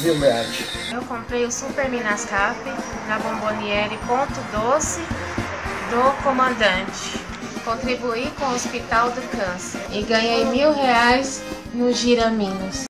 mil reais. Eu comprei o Super Minas Cap na Bomboniere Ponto Doce do Comandante. Contribuí com o Hospital do Câncer e ganhei mil reais no Giraminos.